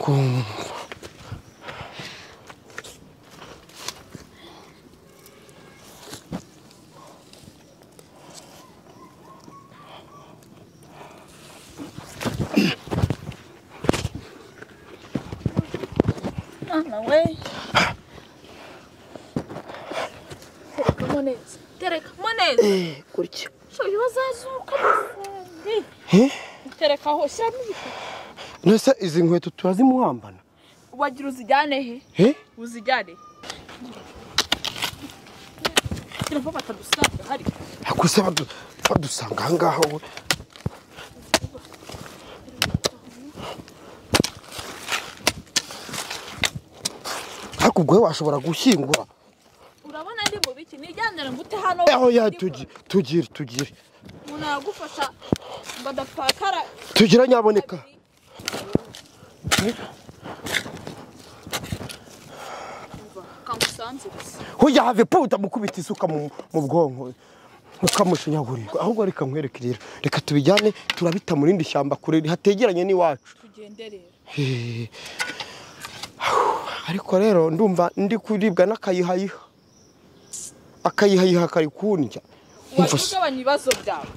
kumva mwana we terekamo neza terekamo neza Eh, gutya shoye bazazuka musenyi Eh? terekaho shyiramo ibitabo nese izi nkweto turazimuhambana wagira uzijyane he Eh? uzijyane batadusanga hari badu- badusanga ahangaha we ariko ubwo washobora gushyingura urabona ndi mu biki? Nijyanire ngo ute hano. Aho ya tugi- tugire tugire umuntu yagufasha ngo adapfakara tugire nyaboneka. Kamusanziriza hoya have po utamukubita isuka mu bwonko. Ukamushinyagurira ahubwo reka nkwereke rero reka tubijyane turabita mu rindi shyamba kure hategeranye n'iwacu. Ariko rero ndumva ndi kuribwa n'akayihayiha. Akayihayiha kari kundya ugabanya ibibazo byawe.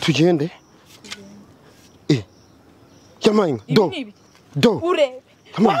Tugende. Eh. Ibi do. Do urebe Come on. wa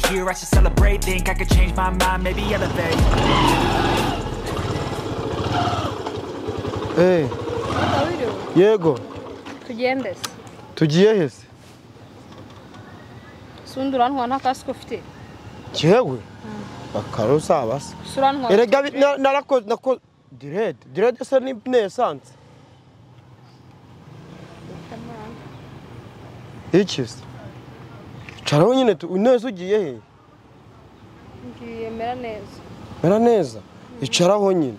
hear, I should celebrate. Think I could change my mind, maybe elevate. eh yego tugende se tugiye hese sundi urantwara nta kasike ufite jewe akarusabasa si urantwara erega bi- na- narakoze nako direde direde se ni ni esanse iki se caraho nyine neza ugiye he? Ngiye mera neza. Mera neza? Icaraho nyine.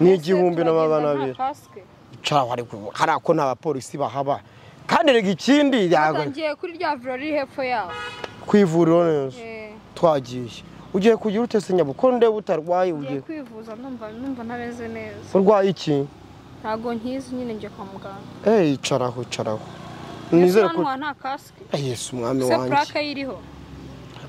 Ni igihumbi na magana abiri. Icaraho ariko hariya ko nta bapolisi bahaba. Kandi rega ikindi ngiye kuri rya vuriro riri hepfo yaho. Ku ivuriro neza. Eh, twagiye. Ugiye kugira ute se nyabuko ndeba utarwaye ugiye? kwivuza ndumva numva ntameze neza. Urwaye iki? Ntabwo nkizi nyine njye kwa muganga. Eh icaraho icaraho nizere ko nta kasike Eh, yesu umwami se wanjye. purake yiriho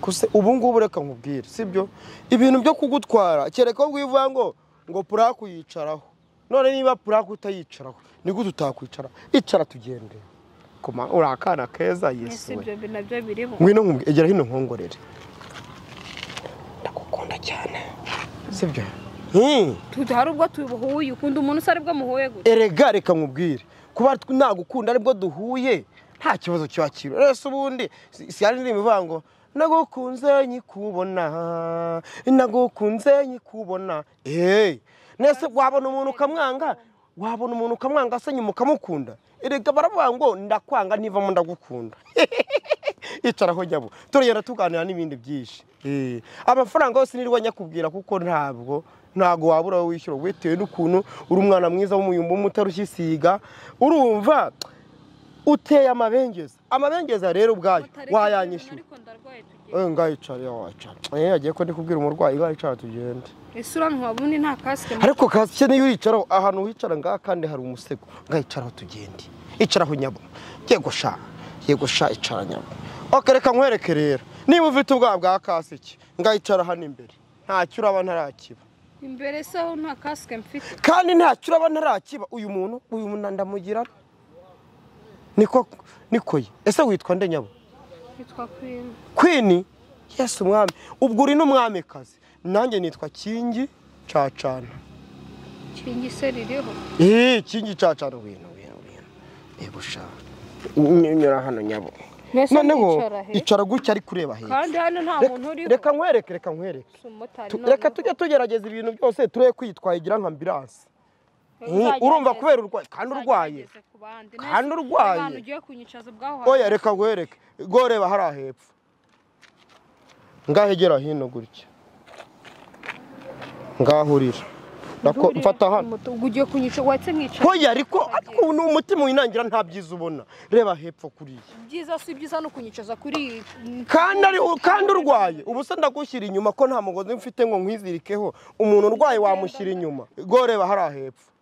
Kuse ubu ngubu reka nkubwire sibyo? Ibintu byo kugutwara kereka ko wivuga ngo ngo purake uyicaraho none niba purake utayicaraho ni gute utakwicara? Icara tugende. Uri akana keza yesu we. egera hino nkongorere. Ndagukunda cyane. Sibyo? Hmm. Tu- hari ubwo tubuhuye ukunda umuntu usa ari bwo muhuye gutya erega reka nkubwire. Kuba nagukunda ari bwo duhuye nta kibazo kiba kiri rese ubundi si hari indirimbo ivuga ngo nagukunze nyikubona. Nagukunze nyikubona. Eee nese wabona umuntu ukamwanga wabona umuntu ukamwanga se nyuma ukamukunda? Erega baravuga ngo ndakwanga ntivamo ndagukunda. Icaraho nyabo turagenda tuganira n'ibindi byinshi. Amafaranga yose nirwa nyakubwira kuko ntabwo ntabwo wabura wishyura. Bitewe n'ukuntu uri umwana mwiza w'umuyumbu utarushya isiga urumva uteye amabengeza. Amabengeza rero ubwayo. Wayanyishyura Eh, ngaho icara iyo wacara eh agiye ko ndi kubwira umurwayi ngaho icara tugende. Ese urantwara ubundi nta kasike ariko kasike niyo uricaraho ahantu wicara ngaha kandi hari umusego. Ngaho icaraho tugende. Icaraho nyabo. Yego sha. Yego sha icara nyabo. Reka nkwereke rero. Niba ufite ubwoba bwa kasike ngaho icara hano imbere. Ntacyo uraba ntarakiba imbere se aho nta kasike mfite? Kandi ntacyo uraba ntarakiba uyu muntu uyu muntu ndamugira niko niko ye. Ese witwa nde nyabo? Yitwa kwini kwini yesu umwami ubwo uri n'umwamikazi. Nanjye nitwa kingi cacana. Kingi se ririho? Eee kingi cacana. Wino wino wino. Reba ushaka. Nyura hano nyabo. Noneho icara gutya ari kureba hejuru kandi hano nta Reka- muntu uriho. reka nkwereke reka nkwereke. Reka tujye tugerageza ibintu byose. Turebe kwitwaye igira nka ambiranse urumva kubera urwaye kandi urwaye. Kandi urwaye. oya reka nkwereke go reba hariya hepfo. Ngaho egera hino gutya. Ngaho urira. Mfata hano. ugiye kunyica wahise nkicara oya ariko ariko ubu ni umutima winangira nta byiza ubona. Reba hepfo kuriya. Byiza si byiza no kunyicaza kuri kandi ari kandi urwaye. Ubu se ndagushyira inyuma ko nta mugozi mfite ngo nkwizirikeho umuntu urwaye wamushyira inyuma. Go reba hariya hepfo.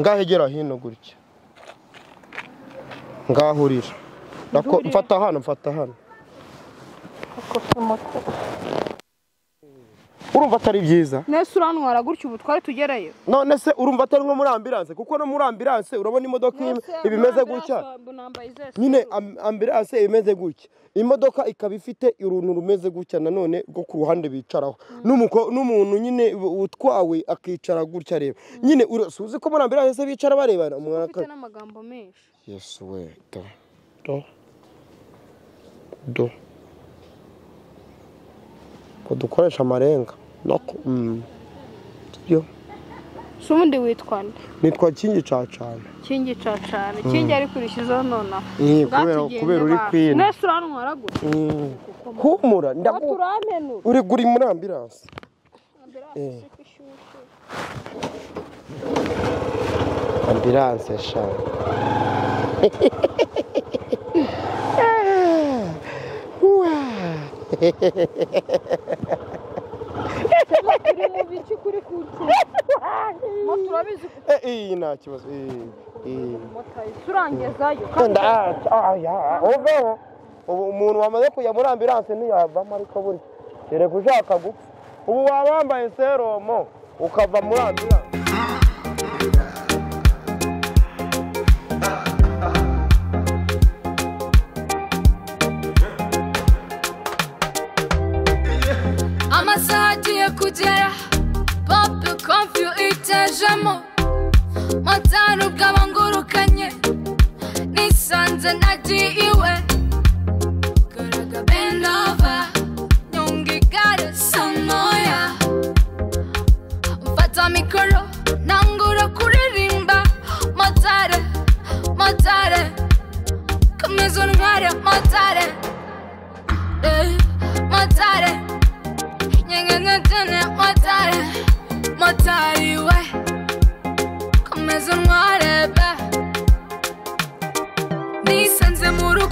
Ngaho egera hino gutya ngaho urira Nako- Ndurire. mfata hano. Mfata hano urumva atari byiza. Nese urantwara gutya ubu twari tugereyo none se urumva atari nko muri ambiranse? Kuko no muri ambiranse urabona imodoka iba- iba imeze gutya? nyine am- ambiranse iba imeze gutya. Imodoka ikaba ifite uruntu rumeze gutya nanone rwo ku ruhande bicaraho. N'umuko- n'umuntu nyine utwawe akicara gutya areba. Nyine ura- si uzi ko muri ambiranse bicara barebana? Umuntu ufite n'amagambo menshi. Yesu we do. Do. Do ko dukoresha amarenga? mm. Sibyo si ubundi witwa nde nitwa kingi cacana kingi cacane kingi ari kurishyizeho nonaha Ni Ngaho kubera tugende kubera uri basi. kwina nese urantwara gutya Mm. humura Aho ndagu turampenura uri guri muri ambiranse Eh. ambiranse sha turi mu biki kuri kutu moto urabizi ko Eh, iyi nta kibazo turangezayo umuntu wamaze kujya muri ambiranse ntiyavamo ariko buri kereka ushaka gupfa ubu waba wambaye seromo ukava muri ambiranse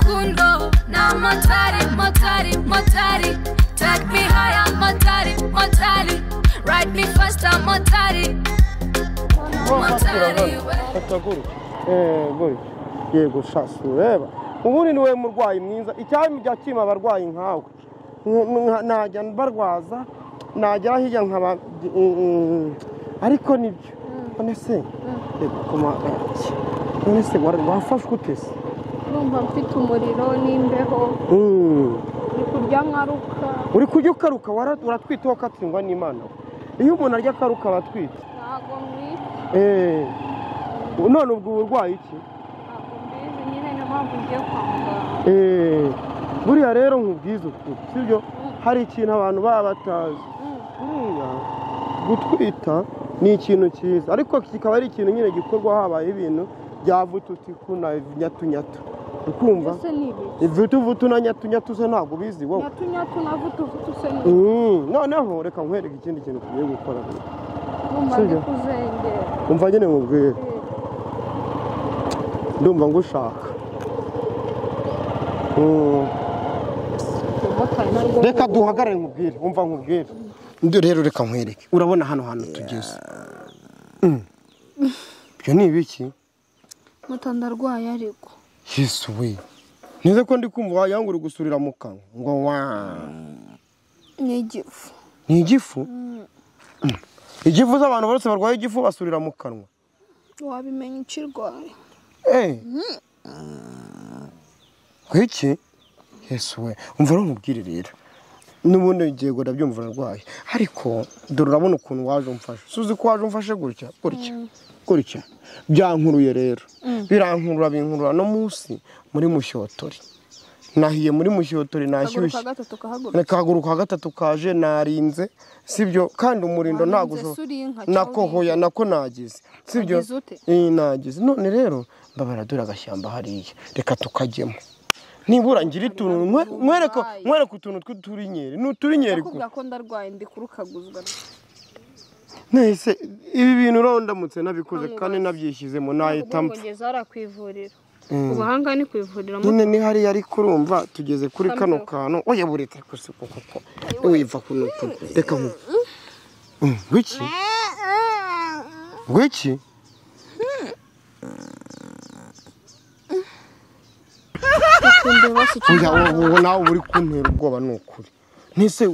rukundo na motari motari motari. Take me higher motari motari. Ride me faster motari. Motari we. Eh yego shasi ureba ubundi ni we murwayi mwiza. Icyami jya kima abarwayi nkawe Nk- nk- najya barwaza najya hirya nkaba mm, mm, ariko ni byo. None se gake none se wafashwe ute se? Urumva mfite umuriro n'imbeho. Mm. uri kurya nkaruka. Uri kujya ukaruka uratwite wakatsindwa n'imana. Iyo umuntu arya akaruka aba atwite ntabwo mwita Eh, none ubwo burwayi iki? Ntabwo mbizi nyine niyo mpamvu ngiye kwa muganga. Eh, buriya rero nkubwiza ukuri sibyo hari ikintu abantu baba batazi. Buriya gutwita ni ikintu cyiza. Ariko kikaba ari ikintu nyine gikorwa habaye ibintu bya vututiku na nyatunyatu. Ukumva? Ese ni ibiki vutuvutu na nyatunyatu se ntabwo ubizi wowe nyatunyatu na vutuvutu se ni ibiki Mm, noneho reka nkwereke ikindi kintu tugiye gukora. Urumva ndi kuzengera umva nyine nkubwire ndumva ngushaka. Mm. reka duhagarare nkubwire umva nkubwire. Ndi rero reka nkwereke. Urabona hano hantu tugeze Mm. ibyo ni ibiki? Moto ndarwaye ariko. Yesu we ntize ko ndi kumva wagira ngo uri gusurira mu kanwa ngo wa ni igifu ni igifu igifu z'abantu bose barwaye igifu basurira mu kanwa wabimenya ukirwaye Eh. Kwiki? Yesu we, umva nkubwire rero. N'ubundi yego ndabyumva narwaye. Ariko dore urabona ukuntu waje umfasha. Suzi ko waje umfashe gutya, gutya. Gutya. Byankuruye rero. Birankurura binkurura no munsi muri mushyotori. Nahiye muri mushyotori akaguru nashyushye. kahaguruka. Gatatu kaje narinze. Sibyo kandi umurindo uri inka nako nagize. Sibyo nagize none rero mbabara dore agashyamba hariya. Reka tukajyemo. Nibura ngira nkwereke nkwereke utuntu tw'uturinyeri ni uturinyeri ku- nakubwira ko ndarwaye ndi kurukaguzwa. Nahise ibi bintu rero ndamutse nabikoze kandi nabyishyizemo nahita mpfa ngeze hariya ku ivuriro ubahanga ni ku ivuriro nyine ni hariya ariko urumva tugeze kuri kano kantu. Oya buretse gusa koko. Wiva kuno kuno reka nku Mm, ngwiki ngwiki kundeba si oya wowe nawe uri kuntera ubwoba ni ukuri. Ntise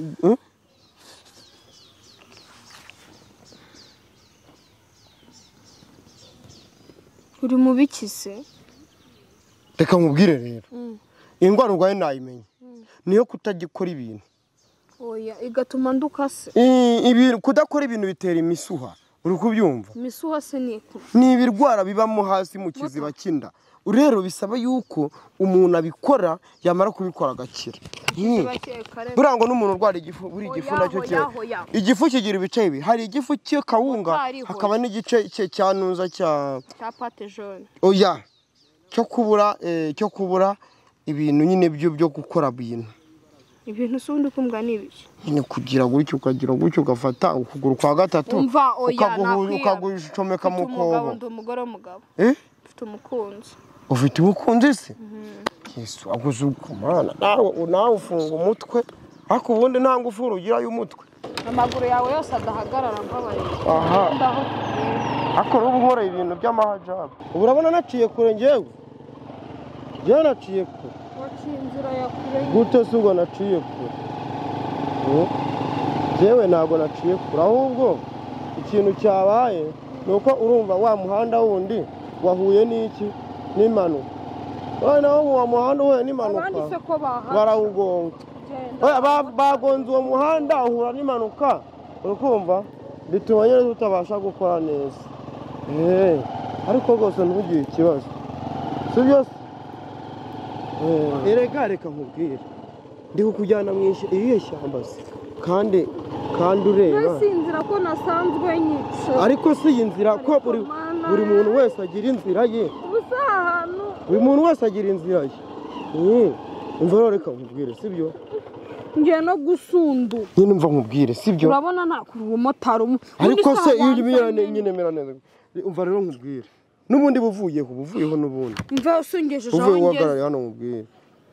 uri mu bikise reka nkubwire rero. Indwara urwaye nayimenye. Niyo kutagikora ibintu. Oya igatuma ndukase. I- ibi- kudakora ibintu bitera imisuha. Uri kubyumva? Ni ibirwara bibamo hasi mu kiziba cy'inda. Rero bisaba yuko umuntu abikora yamara kubikora agakira. Buriya ngo n'umuntu urwara igifu buri igifu na cyo igifu kigira ibice bibi hari igifu cy'akawunga hakaba n'igice cye cya nuza cya oya. Cyo kubura eh, cyo kubura ibintu nyine byo gukora ibintu ibintu si ubundi kumbwa ni ibiki? Nyine kugira gutyo ukagira gutyo ugafata ukuguru kwa gatatu ukagucomeka mu kobo ndi umugore w'umugabo. Eh? mfite umukunzi. Ufite umukunzi se yesu aguze ukumana nawe nawe ufunga umutwe ariko ubundi nta ngufuri ugira y'umutwe amaguru yawe yose adahagarara mbabarira aha. Ariko ubu nkora ibintu by'amahajabu. Urabona naciye kure ngewe ngewe naciye kure. Waciye inzira ya kure gute se ubwo naciye kure. Eh? ngewe ntabwo naciye kure. Ahubwo ikintu cyabaye ni uko urumva wa muhanda wundi wahuye n'iki? N'impanuka. Noneho uwo muhanda uhuye n'impanuka? Barawugonga. Bagonze uwo muhanda uhura n'impanuka. Urikumva bituma nyine tutabasha gukora neza. Eh, ariko rwose ntugire ikibazo. Si byo erega reka nkubwire. Ndi kukujyana mu shyamba se? Kandi kandi ureba. Mbese iyi nzira ko nasanzwe nyica ariko si iyi nzira ko buri muntu wese agira inzira ye? Buri muntu wese agira inzira ye? Mm. umva rero reka nkubwire si byo? Ngiye no gusundu. Nyine umva nkubwire si byo? Urabona nta kuri umumotari umwe ariko se iyo nyine. nyine mera neza. Umva rero nkubwire. N'ubundi buvuyeho buvuyeho n'ubundi. Mva usungejeje aho uvuye ngeze. uhagarare hano nkubwire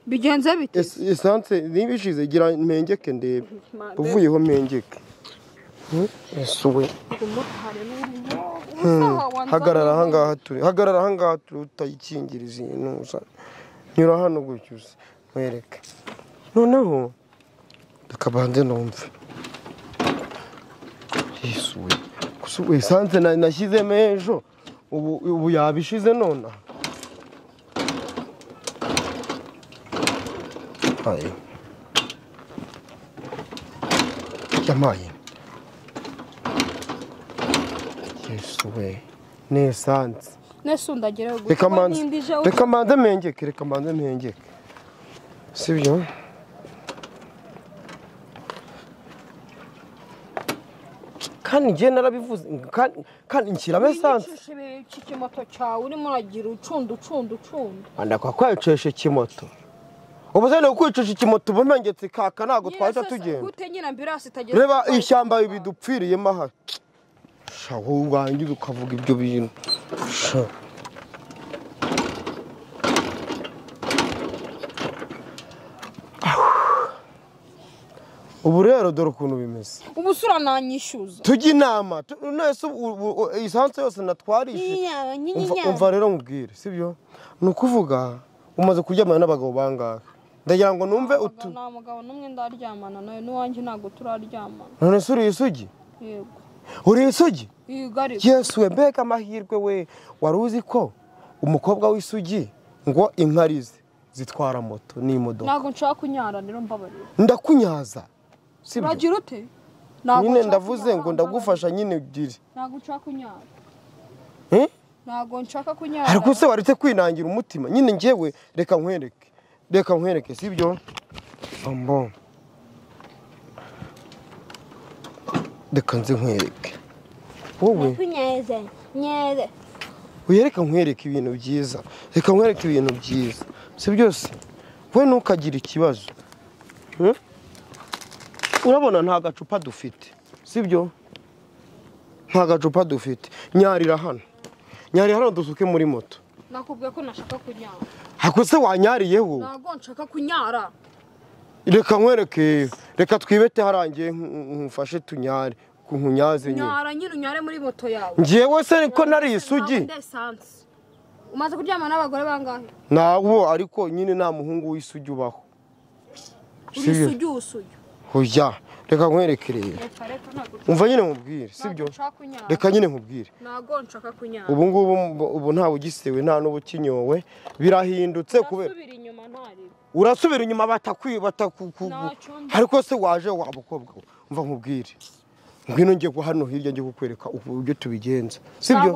bigenze bite? Es- esanse niba ishize gira mpengeke ndebe uvuyeho mpengeke Hmm? ese we? Umumotari n'urimo ubusa aha wanzanye. hagarara ahangaha turi hagarara ahangaha turi utayikingiriza ibintu usa nyura hano gutyo usa wereke noneho reka banze numve. Yesu we gusa ubu esanse na- nashyizemo ejo. Ubu ubu yabishize nonaha ayo yamaye yesu we ni esanse nese undagira reka manze reka manze mpengeke reka manze mpengeke sibyo kandi njye narabivuze kandi- nshyiramo esanse iki kimoto cyawe? Urimo uragira ucunda ucunda ucunda andakwa kwayicesha ikimoto ubu se ni ukwicisha ikimoto ubu mpengetse kaka ntabwo twahita tugenda. reba ishyamba bidupfiriyemo aha. Urangiza ukavuga ibyo bintu. Ubu rero dore ukuntu bimeze. Ubu urananyishyuza tujya inama. Isansi yose natwarije? Umva- rero nkubwire sibyo ni ukuvuga umaze kuryamana n'abagabo bangahe? Ndagira ngo numve utu nta mugabo n'umwe ndaryamana nawe n'uwanjye ntabwo turaryamana none se uriye isugi? Yego. Uri isugi? Yesu we mbega amahirwe we. Wari uzi ko umukobwa w'isugi ngo inka arize zitwara moto n'imodoka? Ntabwo nshaka kunyara rero mbabarira ndakunyaza. Uragira ute? Nyine ndavuze ngo ndagufasha nyine ebyiri ntabwo nshaka kunyara. Eh? ntabwo nshaka kunyara. Ariko se waretse kwinangira umutima? Nyine njyewe reka nkwereke. Reka nkwereke sibyo? Ambo. Reka nze nkwereke. Wowe? Reka nkwereke ibintu byiza. Reka nkwereke ibintu byiza. Si byose we ntukagire ikibazo? Urabona nta gacupa dufite sibyo? Nta gacupa dufite. Nyarira hano. Nyarira hano dusuke muri moto. Nakubwiye ko nashaka kunyara. Ako se wanyariyeho? Ntabwo nshaka kunyara. Reka nkwereke reka twibete harangiye nkufashe tunyare nkunyaze nyine. Nyara nyine unyare muri moto yawe. Ngewe se ko nari isugi Ntabwo umaze kuryama n'abagore bangahe? Ntawo ariko nyine nta muhungu w'isugi ubaho. Uri isugi usugi. Oya reka nkwereke rero reka reka ntabwo umva nyine nkubwire ntabwo sibyo reka nyine kunyara. Ubu ngubu ubu nta bugisewe nta n'ubukinyowe. Birahindutse kubera urasubira inyuma ndi. ariko se waje wa mukobwa umva nkubwire. Ngwino njye ku hano hirya njye kukwereka uburyo tubigenza. Sibyo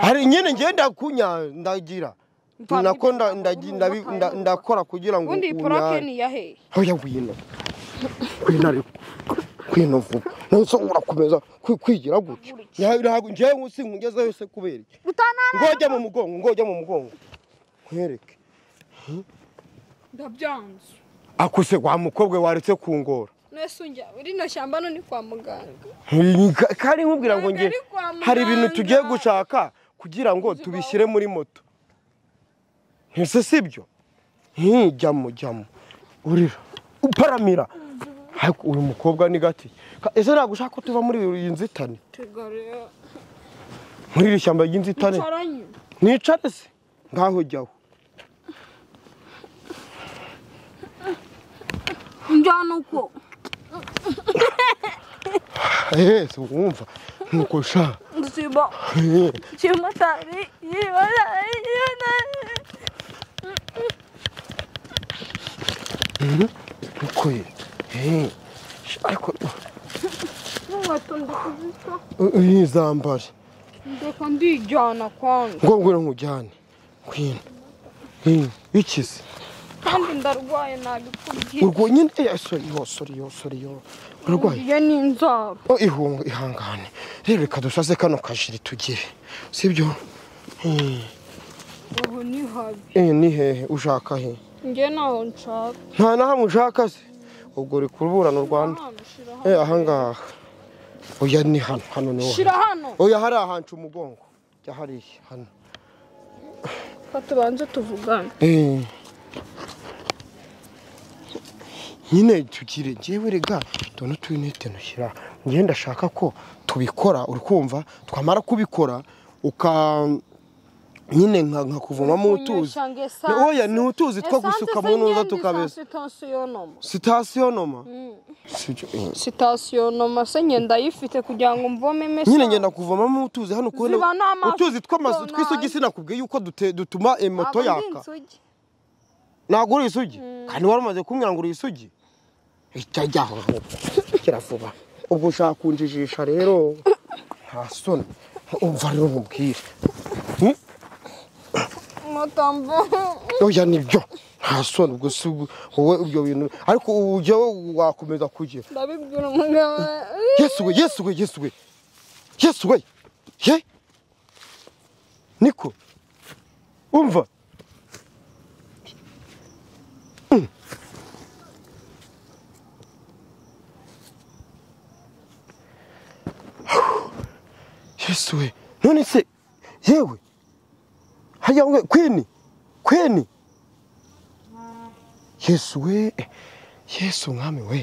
hari nyine ngenda kunya ndagira. Mpa nako ibyo nda- ntabwo ndagi- uri ndabi- umupaka nda- y'umupaka. ndakora kugira ngo ubundi iyi purake unyare. ni iya hehe oya ngwino ngwino ariko ngwino vuba. Nose urakomeza kwi- kwigira gutya. Ntabwo njyewe nkusi nkugezeyo se kubera iki? Ngojya mu mugongo ngojya mu mugongo. Nkwereke. Ndabyanze. Akuse wa mukobwa waretse kungora. Nese unjya rino shyamba no ni kwa muganga. Ka- kandi nkubwira ngo nge hari ibintu tugiye gushaka kugira ngo tubishyire muri moto. Ntise sibyo Hi, jyamo jyamo urira uparamira ariko uyu mukobwa ni gati? Ese ntabwo ushaka ko tuva muri iyi nzitane? Muri iri shyamba ry'inzitane? Nicare se? Ngaho jyaho njyana uko. Si wumva. Nuko sha. Eh, kimotari yibotari yibotari sha, ariko n'inkweto ndi kuzita iyi zambare ndeka ndijyana kwanza ngo ngwino nkujyane ngwino iki se kandi ndarwaye nabikubwiye urwo nyine eh, sori yo sori yo sori yo urarwaye iyo ni inzara Oh, ihangane rero reka dusase kano kajiri tugire sibyo ubu ni habi. Eh, ni hehe ushaka he? Njye ntaho nshaka. Nta na hamwe ushaka se. Ubwo uri kuburana u rwanda. Hano. Eh, ahangaha oya ni hano hano ni ho shira hano. Oya hari ahanca umugongo. Jya hariya hano. Tubanze tuvugane. Eh. nyine tugire njyewe rega dore tuyinete ntushyira njye ndashaka ko tubikora uri kumva? Twamara kubikora uka nyine nka nka kuvomamo utuzi oya ni utuzi two gusuka mu ntuza tukabeza sitasiyo noma. Sitasiyo noma? Se ngenda ayifite kugira ngo mvome mesa nyine ngenda kuvomamo utuzi. Hano kubona utuzi tw'amazu nabi. tw'isugi sinakubwiye yuko dutuma moto yaka. ntabwo uri isugi? Kandi wari umaze kumbwira ngo uri isugi? Ihita jyaho gira vuba ubwo ushaka kunjijisha rero? Nta soni. Umva rero nkubwire Hmm? Oya ni byo nta soni ubwo si wowe ibyo bintu. Ariko ubu ujyawe wakomeza kugira ndabibwira umugabo. Yesu we yesu we yesu we yesu we ye? Niko? Umva? Mm. yesu we none se? Yewe? Hajya ngo kwini kwini yesu we yesu umwami we.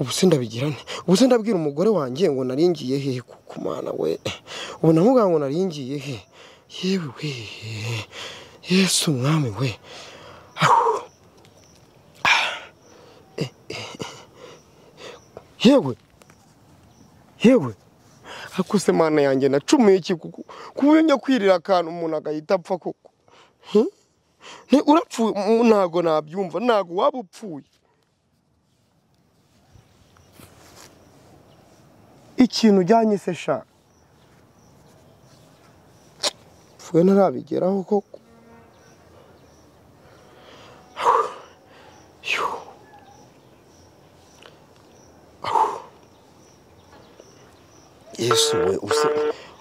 Ubu se ndabigira nte ubu se ndabwira umugore wanjye ngo naringiye he ku mana we? Ubu namubwira ngo naringiye he? Yewe we yesu umwami we. Ah. Eh, yewe. Yewe. Ariko se mana yanjye nacumuye iki? Kuko kuba njya kwirira akantu umuntu agahita apfa koko? Urapfuye? Mm, ntago nabyumva ntago waba upfuye. Ikintu ujyanye se sha? Pfuye ntarabigeraho koko? yesu we use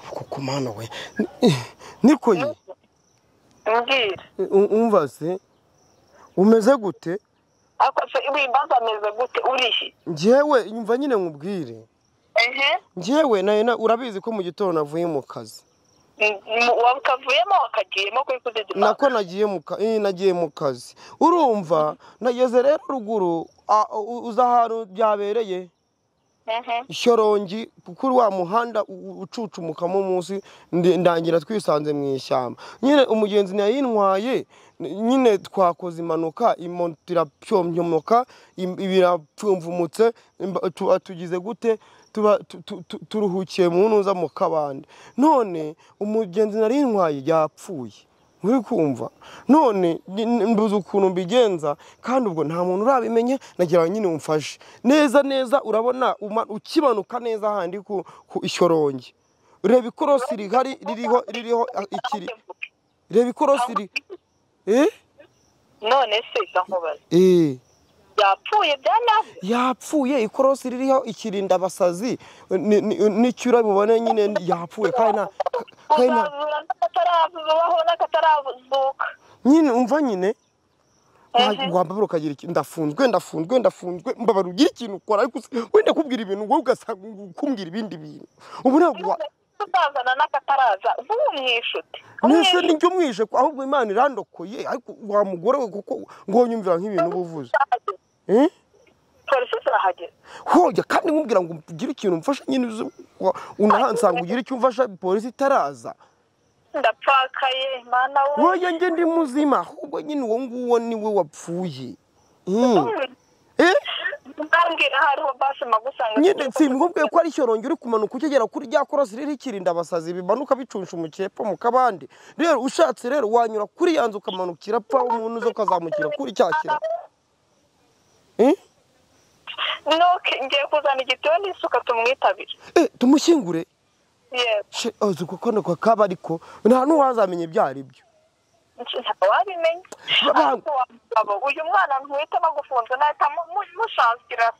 kuko mana we niko ye mbwira. Se? Umeze gute? Wimbaza ameze gute? Urihe njyewe nyumva nyine nkubwire. Ehe. Njyewe nawe na- urabizi ko mu gitondo navuye mu kazi. Wakavuyemo wakagiyemo kuri kudedima nako nagiye mu ka- eh, nagiye mu kazi. Urumva nageze rero ruguru a- u- uza ahantu byabereye? Shyorongi kuri wa muhanda ucucumukamo munsi ndangira twisanze mu ishyamba. Nyine umugenzi yayintwaye n- nyine twakoze impanuka imoto irapyomyomoka im- birapfumvumutse tugize gute turuhukiye mu ntuza mu kabande. None umugenzi nari ntwaye yapfuye. Uri kumva. None mbuze ukuntu mbigenza kandi ubwo nta muntu urabimenye nagira nyine umfashe. Neza neza urabona ukimanuka neza handi ku ishyorongi. Reba ikorosi rihari ririho ririho ikiri reba ikorosi ri eh? none se nkubaza eh. Yapfuye bya na byo yapfuye ikorosi ririho ikirinda abasazi ni- ni- ni cyo urabibone nyine yapfuye. Kandi n'akatarazuka nyine umva nyine? Wambabura ukagira ikintu ndafunzwe ndafunzwe ndafunzwe. Mbabara ugira ikintu ukora ariko wenda kubwira ibintu wowe ugasanga kumbwira ibindi bintu. Ubu ntabwo wa uzazana n'akataraza. Nk'umwishuti nese nijyo mwishe ko ahubwo imana irandokoye ariko wa mugore we kuko ngo nyumvira nk'ibintu uba uvuze. Eh? polisi zirahagera hoya kandi nkubwira ngo ugire ikintu umfasha nyine unahansanga ugire icyo umfasha polisi itaraza. Ndapfakaye mana we wowe njye ndi muzima ahubwo nyine uwo nguwo ni we wapfuye. Eh? nyine simbubwiye ko ari shyorongi uri kumanuka ukigera kuri rya korosi ririho ikirinda abasazi bimanuka bicunsha mu cyepfo mu kabande rero ushatse rero wanyura kuri ya nzu ukamanukira apfa umuntu uza ukazamukira kuri cya kiraro Eh? ngiye kuzana igitiyo n'isuka tumwitabire. Eh, tumushyingure? Yego azi kuko nako kaba ariko nta n'uwazamenya ibyo ari byo. Ba- ariko wa mugabo uyu mwana ntuhita bagufunze nahita mu- mu- mushakira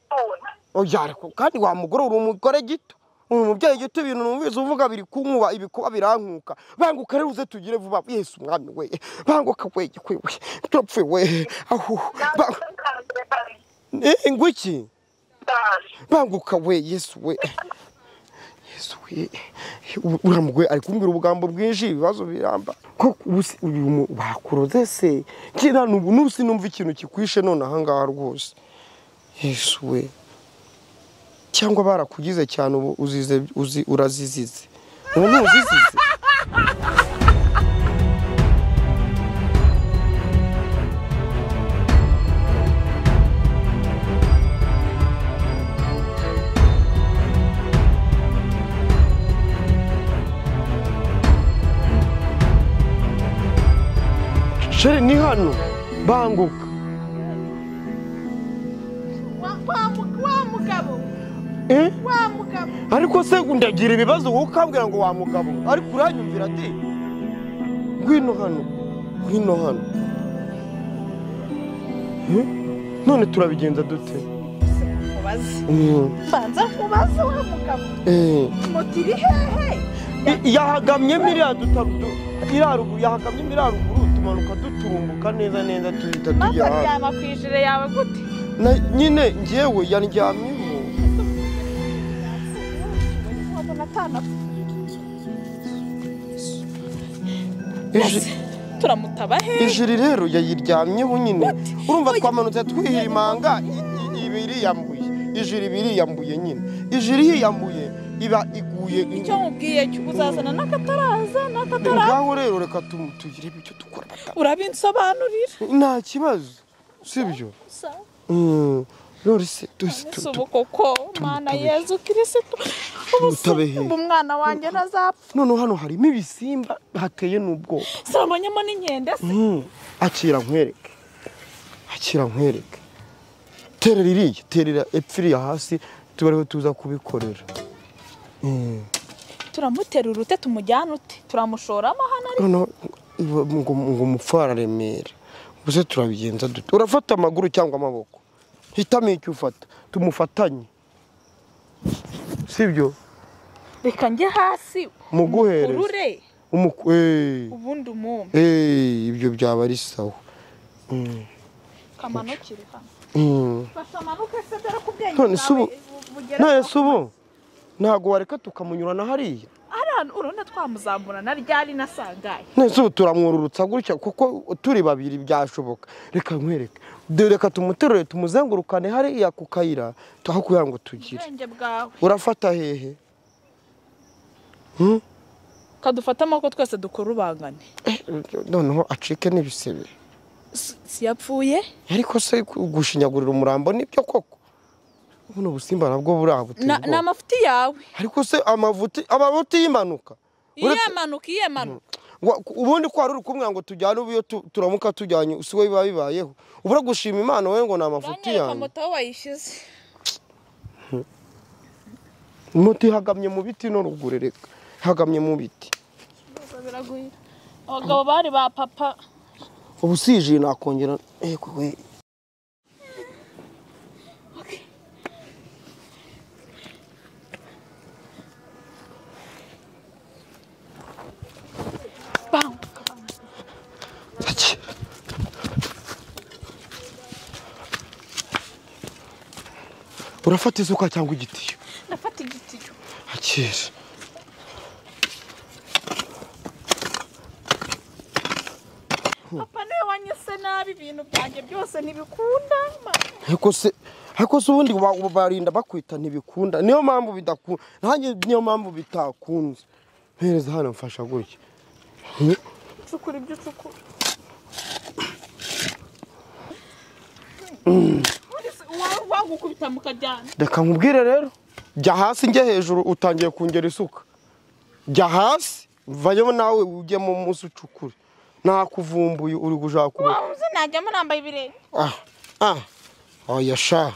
ariko kandi wa mugore uri umugore gito. Uri umubyeyi gito ibintu numvise uvuga biri kunkuba ibikuba birankuka. Banguka rero uze tugire vuba. Yesu umwami we. Banguka we. We turapfuye we aho Eh, banguka we yesu we. uriya mugore ari kumbwira ubugambo bwinshi ibibazo biramba. Ko uyu bakuroze se? Kira nubu nusi numva ikintu kikwishe none ahangaha rwose. Yesu cyangwa barakugize cyane ubu urazizize. Ubu ntuzizize shere ni hano banguka eh? Ariko se ndagira ibibazo wowe ukambwira ngo wa mugabo. Ariko uranyumvira de ngwino hano ngwino hano. Eh? none turabigenza dute? Mubaze Mm, banza mubaze wa mugabo eh. moto iri hehe yahagamyemo iriya dutarudu iriya ruguru yahagamyemo iriya ruguru tumanuka duturumbuka neza neza tuhita maze tujya hano aryama ku ijire yawe gute nyine njyewe yandyamyeho turamutaba hehe ijiri rero yayiryamyeho nyine urumva twamanutse i- ibiri yambuye. Ijiri ibiri yambuye nyine. Ijiri hiyambuye iba iguye icyo nkubwiye cyo uzazana n'akataraza n'akataraza ngaho rero reka tu- tugire ibyo dukora urabinsobanurira nta kibazo sibyo none se tuzi ese ubu koko mana yezu kirisitu ubu umwana wanjye ntazapfa noneho hano harimo ibisimba hateye n'ubwoba. Sarabonyemo n'inkende se. Mm, akira nkwereke. Akira nkwereke. Terera iriya terera epfo iriya hasi tuba ariho tuza kubikorera. Mm. turamutera urute tumujyane ute? Turamushoramo hano ari noneho ngo ngo umupfu araremera ubuse turabigenza dute? Urafata amaguru cyangwa amaboko? Hitamo icyo ufata. Tumufatanye. Sibyo? Reka njye hasi. Muguhereze. eh, ubundi umumpe eh, ibyo byaba ari sawa. Mm, kamanukire hano. Mm. None se ubu- ntabwo wareka tukamunyurana hariya. Hariya urabona twamuzamura na ryari nasangaye? Nese ubu turamwururutsa gutya kuko turi babiri byashoboka. Reka nkwereke. Reka tumuterure tumuzengurukane hariya ku kayira aho kugira ngo tugire. Urafata hehe? Kadufate amaboko twese dukurubangane Eh, noneho acike n'ibisebe. Si- siyapfuye ariko se gushinyagurira umurambo ni byo koko? Buno busimba nabwo Na- ni amafuti yawe. Ariko se amavuti amavuti y'impanuka iyemanuka iyemanuka Wa- ubundi ko wari uri kumwe ngo tujyane ubu iyo tu- turamuka tujyanye si we biba bibayeho. Ubura gushima imana we ngo ni amafuti yanjye moto aho wayishyize moto ihagamye mu biti no ruguru reka. Ihagamye mu biti. Abagabo bari ba papa. Ubu sije nakongera ego we. Bam Ati. urafata isuka cyangwa igitiyo ndafata igitiyo akira papa ni we wanyise nabi ibintu byanjye byose ntibikunda ariko se ubundi ba- barinda bakwita ntibikunda niyo mpamvu bidakunda niyo mpamvu bitakunze mpereza hano mfasha gutya ucukura ibyo ucukura wagukubita mukajyana reka nkubwire rero jya hasi njye hejuru utangiye kungera isuka jya hasi vayo nawe ujyemo munsi ucukure. Nakuvumbuye uri gushaka kuba wabuze najyamo nambaye ibirenge? Ah ah oya sha.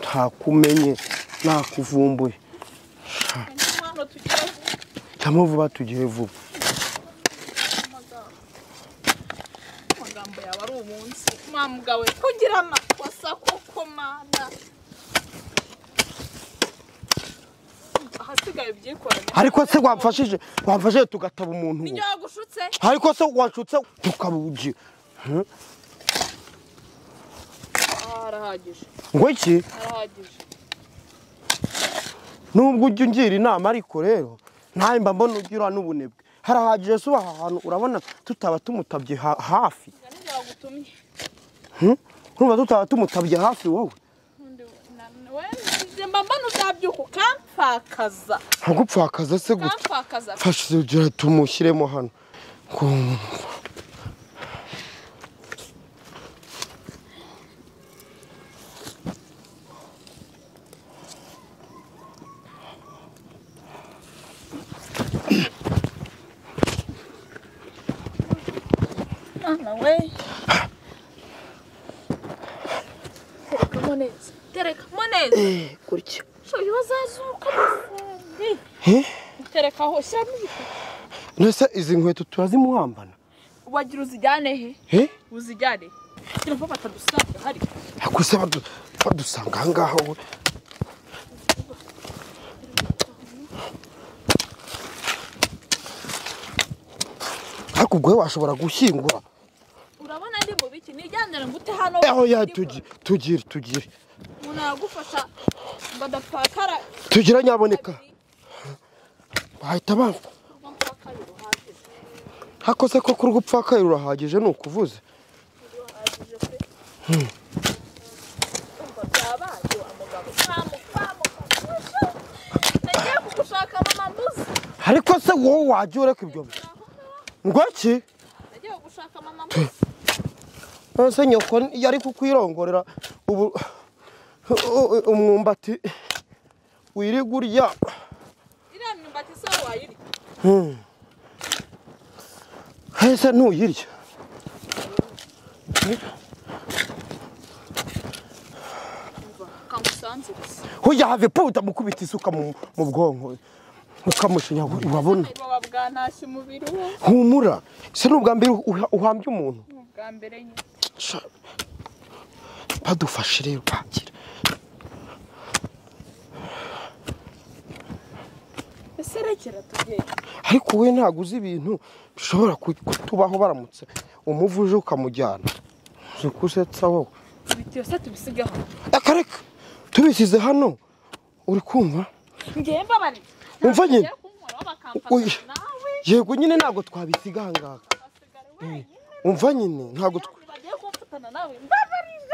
Ntakumenye nakuvumbuye. Cyamo vuba tugiye vuba. Amagambo yawe ari umunsi. Mwamuga we kugira amakosa koko mana. Ariko se wamfashije wamfashije tugataba umuntu ninjye wagushutse ariko se washutse tukabugira Ah, arahagije. Ngo iki? Arahagije. Nubwo ujya ungira inama ariko rero ntawe mba mbona ugira n'ubunebwe. Harahagije se uba aha hantu urabona tutaba tumutabye ha- hafi. Wagutumye urumva tutaba tumutabye hafi wowe? Ntagupfakaza se gutya. Fashe tumushyiremo hano. Ngo- mwana we terekamo neza terekamo neza Eh, gutya shoye bazazuka musenyi Eh? terekaho shyiramo ibiti nese izi nkweto turazimuhambana wagira uzijyane he? Eh? uzijyane kugira ngo batadusanga hari ariko se badu- badusanga aha ngaha we ariko ubwo washobora gushyingura ndi mu biki nijyanire ngo ute hano aho ya tugi- tugire tugire umuntu aragufasha ngo adapfakara tugira nyaboneka bahita bamva hako se ko kuri gupfakaye urahagije ni ukuvuze ariko se wowe wajya ureka ibyo ngo iki kugushaka mama nonese nyoko yari kukwirongorera ubu umwumbati wirirwa urya iriya myumbati se wayirya ese ntuyirya hoya have po utamukubita isuka mu bwonko ukamushinyagura urabona humura ese ni ubwa mbere uha- uhambye umuntu ubwa mbere nyine badufashe rero tugende ariko wowe ntabwo uzi ibintu bishobora ku- kutubaho baramutse. Umuvuje ukamujyana. Uzi kusetsa wowe. Ibiti yose tubisigaho. Reka reka tubisize hano. Uri kumva? Umva nyine. Yego nyine ntabwo twabisiga ahangaha wenyine umva nyine. Ntabwo tw-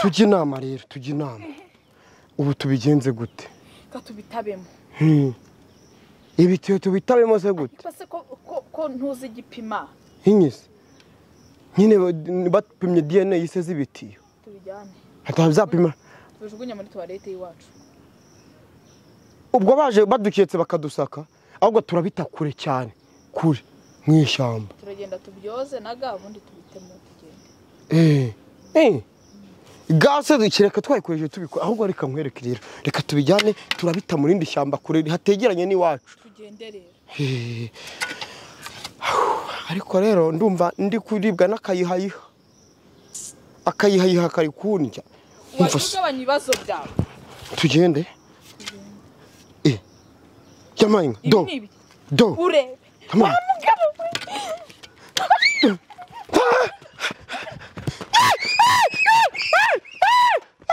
tujya inama rero tujya inama ubu tubigenze gute? Tubitabemo. Hmm. ibitiyo tubitabemo se gute? Ko ntuzi igipima? Nk'inyisi nyine ba- bapimye dna yise z'ibitiyo. Tubijyane. Hatazapima tubijugunye muri tuwarete y'iwacu. Ubwo baje baduketse bakadusaka ahubwo turabita kure cyane. Kure. Mu ishyamba. Turagenda tubyoze na ga ubundi tubitemo. Eh, eh. gase reka twayikoresheje tubikora ahubwo reka nkwereke rero reka tubijyane turabita mu rindi shyamba kure hategeranye n'iwacu. Eh. ariko rero ndumva ndi kuribwa n'akayihayiha. Akayihayiha kari kundya. Ugabanya ibibazo byawe? Tugende. Ibi do. do. Urebe.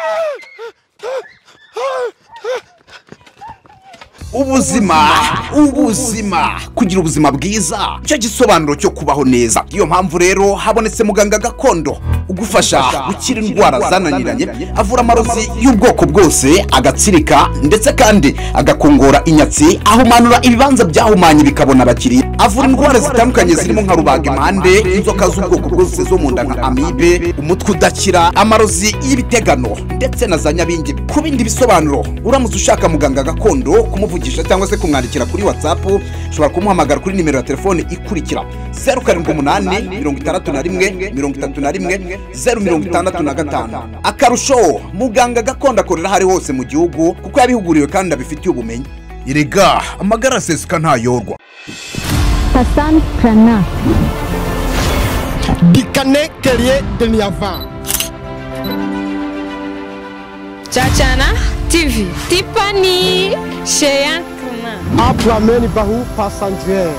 Ah! Ubuzima ubuzima. Kugira ubuzima bwiza. Nicyo gisobanuro cyo kubaho neza. Niyo mpamvu rero habonetse muganga gakondo ugufasha gukira indwara zananiranye avura amarozi y'ubwoko bwose agatsirika ndetse kandi agakongora inyatsi ahumanura ibibanza byahumanye bikabona abakiriya. Avura indwara zitandukanye zirimo nka rubaga impande inzoka z'ubwoko bwose zo mu nda nka amibe umutwe udakira amarozi y'ibitegano ndetse na za nyabingi. Ku bindi bisobanuro uramutse ushaka muganga gakondo kumuvugisha cyangwa se kumwandikira kuri whatsapp ushobora kumuhamagara kuri nimero ya telefone ikurikira zeru karindwi umunani mirongo itandatu na rimwe mirongo itatu na rimwe zeru mirongo itandatu na gatanu. Akarusho muganga gakondo akorera aho ari hose mu gihugu kuko yabihuguriwe kandi abifitiye ubumenyi. Erega amagara aseseka ntayorwa. Hassan Prana. dikane kerie deniyavan Chachana. TV, Tiffany, Cheyenne Clement. Aquaman Bahu Passandier.